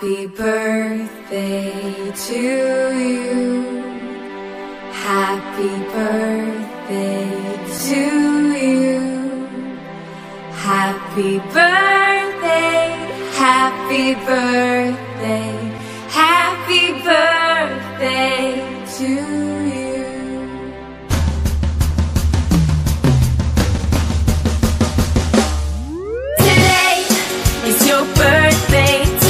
Happy birthday to you. Happy birthday to you. Happy birthday, happy birthday, happy birthday to you. Today is your birthday.